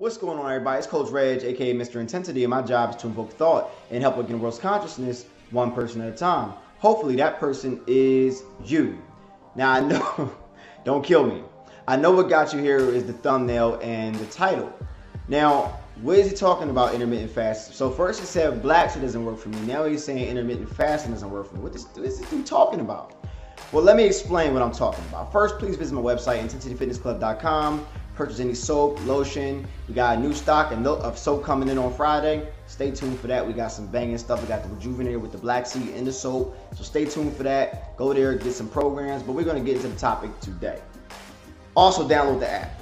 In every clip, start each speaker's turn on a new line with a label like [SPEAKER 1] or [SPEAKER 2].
[SPEAKER 1] What's going on, everybody? It's Coach Reg, aka Mr. Intensity, and my job is to invoke thought and help awaken world's consciousness one person at a time. Hopefully, that person is you. Now, I know, don't kill me. I know what got you here is the thumbnail and the title. Now, what is he talking about intermittent fasting? So first he said black shit doesn't work for me. Now he's saying intermittent fasting doesn't work for me. What is this dude talking about? Well, let me explain what I'm talking about. First, please visit my website, intensityfitnessclub.com purchase any soap, lotion. We got a new stock of soap coming in on Friday. Stay tuned for that. We got some banging stuff. We got the Rejuvenator with the black seed in the soap. So stay tuned for that. Go there, get some programs. But we're going to get into the topic today. Also, download the app.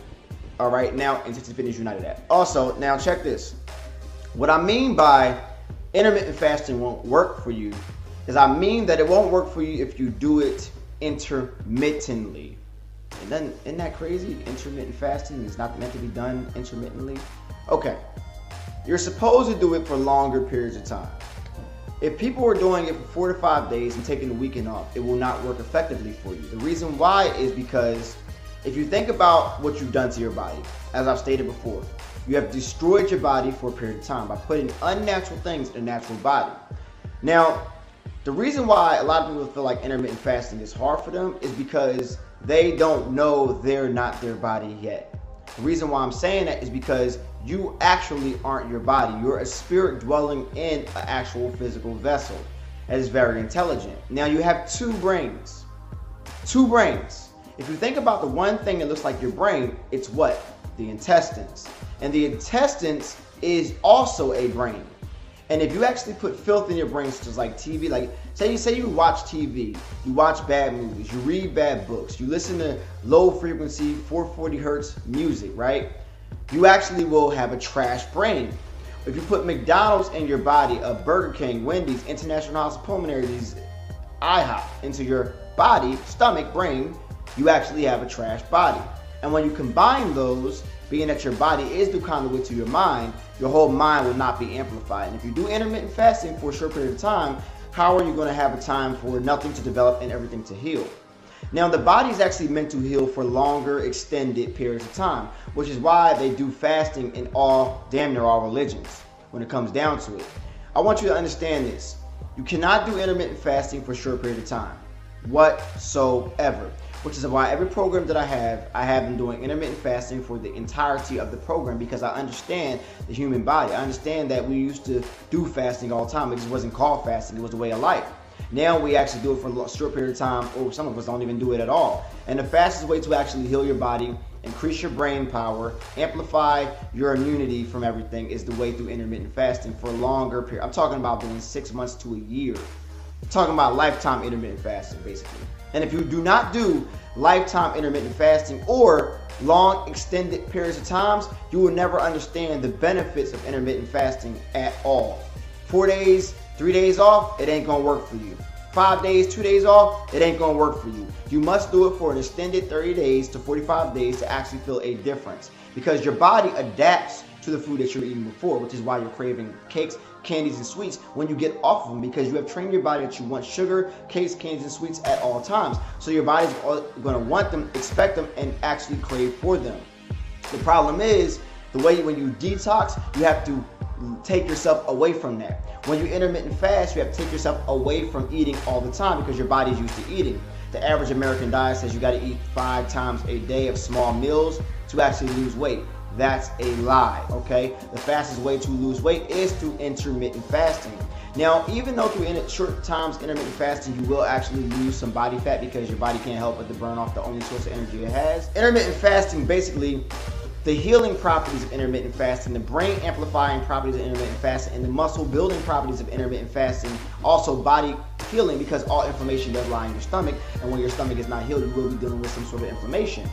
[SPEAKER 1] All right, now in Intensity Fitness United app. Also, now check this. What I mean by intermittent fasting won't work for you is I mean that it won't work for you if you do it intermittently. And then, isn't that crazy? Intermittent fasting is not meant to be done intermittently. Okay, you're supposed to do it for longer periods of time. If people are doing it for four to five days and taking the weekend off, it will not work effectively for you. The reason why is because if you think about what you've done to your body, as I've stated before, you have destroyed your body for a period of time by putting unnatural things in a natural body. Now, the reason why a lot of people feel like intermittent fasting is hard for them is because they don't know they're not their body yet. The reason why I'm saying that is because you actually aren't your body. You're a spirit dwelling in an actual physical vessel that is very intelligent. Now you have two brains. Two brains. If you think about the one thing that looks like your brain, it's what? The intestines. And the intestines is also a brain. And if you actually put filth in your brain, such as like TV, like say you say you watch TV, you watch bad movies, you read bad books, you listen to low frequency 440 hertz music, right? You actually will have a trash brain. If you put McDonald's in your body, a Burger King, Wendy's, International House of Pulmonary Disease, IHOP into your body, stomach, brain, you actually have a trash body. And when you combine those, being that your body is the conduit to your mind, your whole mind will not be amplified. And if you do intermittent fasting for a short period of time, how are you going to have a time for nothing to develop and everything to heal? Now, the body is actually meant to heal for longer, extended periods of time, which is why they do fasting in all, damn near all religions when it comes down to it. I want you to understand this. You cannot do intermittent fasting for a short period of time whatsoever which is why every program that I have, I have been doing intermittent fasting for the entirety of the program because I understand the human body. I understand that we used to do fasting all the time. It just wasn't called fasting, it was a way of life. Now we actually do it for a short period of time, or some of us don't even do it at all. And the fastest way to actually heal your body, increase your brain power, amplify your immunity from everything is the way through intermittent fasting for a longer period. I'm talking about doing six months to a year. I'm talking about lifetime intermittent fasting, basically. And if you do not do lifetime intermittent fasting or long extended periods of times, you will never understand the benefits of intermittent fasting at all. Four days, three days off, it ain't gonna work for you. Five days, two days off, it ain't gonna work for you. You must do it for an extended 30 days to 45 days to actually feel a difference because your body adapts to the food that you're eating before, which is why you're craving cakes, candies, and sweets when you get off of them because you have trained your body that you want sugar, cakes, candies, and sweets at all times. So your body's going to want them, expect them, and actually crave for them. The problem is the way when you detox, you have to take yourself away from that. When you intermittent fast, you have to take yourself away from eating all the time because your body's used to eating. The average American diet says you got to eat five times a day of small meals to actually lose weight. That's a lie, okay? The fastest way to lose weight is through intermittent fasting. Now, even though through short times intermittent fasting, you will actually lose some body fat because your body can't help but to burn off the only source of energy it has. Intermittent fasting basically the healing properties of intermittent fasting, the brain amplifying properties of intermittent fasting, and the muscle building properties of intermittent fasting, also body healing because all inflammation does lie in your stomach, and when your stomach is not healed, you will be dealing with some sort of inflammation.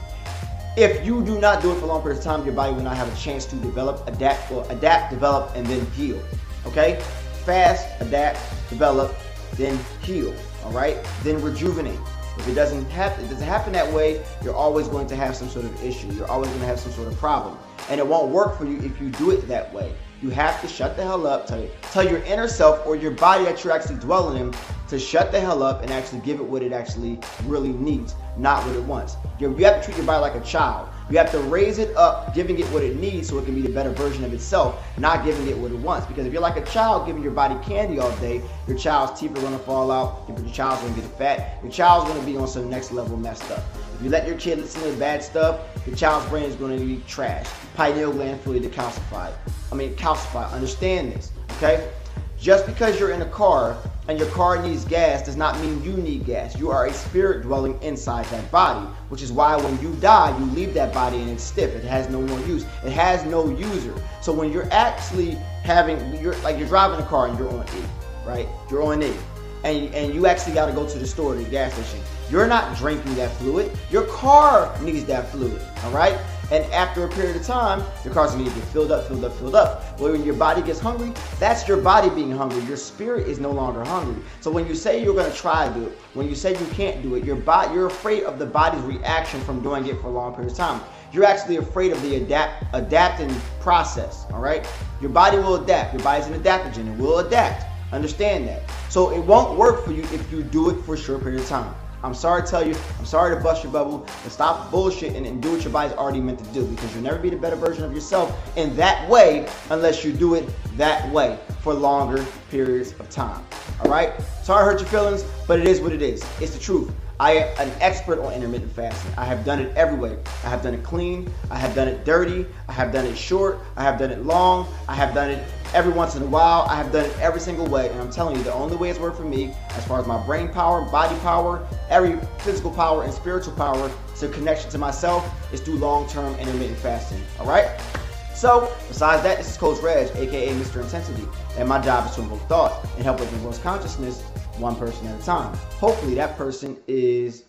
[SPEAKER 1] If you do not do it for a long period of time, your body will not have a chance to develop, adapt, or adapt, develop, and then heal. Okay? Fast, adapt, develop, then heal. All right? Then rejuvenate. If it doesn't happen, it doesn't happen that way, you're always going to have some sort of issue. You're always going to have some sort of problem. And it won't work for you if you do it that way. You have to shut the hell up. Tell, tell your inner self or your body that you're actually dwelling in to shut the hell up and actually give it what it actually really needs, not what it wants. You have to treat your body like a child. You have to raise it up, giving it what it needs so it can be the better version of itself, not giving it what it wants. Because if you're like a child giving your body candy all day, your child's teeth are gonna fall out, your child's gonna get fat, your child's gonna be on some next level messed up. If you let your kid listen to bad stuff, your child's brain is gonna be trash. Pineal gland fully decalcified. I mean, calcified. Understand this, okay? Just because you're in a car and your car needs gas does not mean you need gas. You are a spirit dwelling inside that body, which is why when you die, you leave that body and it's stiff. It has no more use. It has no user. So when you're actually having, you're like you're driving a car and you're on E, right? You're on E, and and you actually got to go to the store, to the gas station. You're not drinking that fluid. Your car needs that fluid. All right. And after a period of time, your car's gonna get filled up, filled up, filled up. Well, when your body gets hungry, that's your body being hungry. Your spirit is no longer hungry. So when you say you're gonna try to do it, when you say you can't do it, your body, you're afraid of the body's reaction from doing it for a long period of time. You're actually afraid of the adapt adapting process. All right, your body will adapt. Your body's an adaptogen; it will adapt. Understand that. So it won't work for you if you do it for a short period of time. I'm sorry to tell you, I'm sorry to bust your bubble, but stop bullshit and, do what your body's already meant to do because you'll never be the better version of yourself in that way unless you do it that way for longer periods of time. All right? Sorry I hurt your feelings, but it is what it is. It's the truth. I am an expert on intermittent fasting. I have done it every way. I have done it clean. I have done it dirty. I have done it short. I have done it long. I have done it every once in a while. I have done it every single way. And I'm telling you, the only way it's worked for me, as far as my brain power, body power, every physical power, and spiritual power, to connection to myself, is through long term intermittent fasting. All right? So, besides that, this is Coach Reg, aka Mr. Intensity, and my job is to invoke thought and help with growth consciousness one person at a time. Hopefully, that person is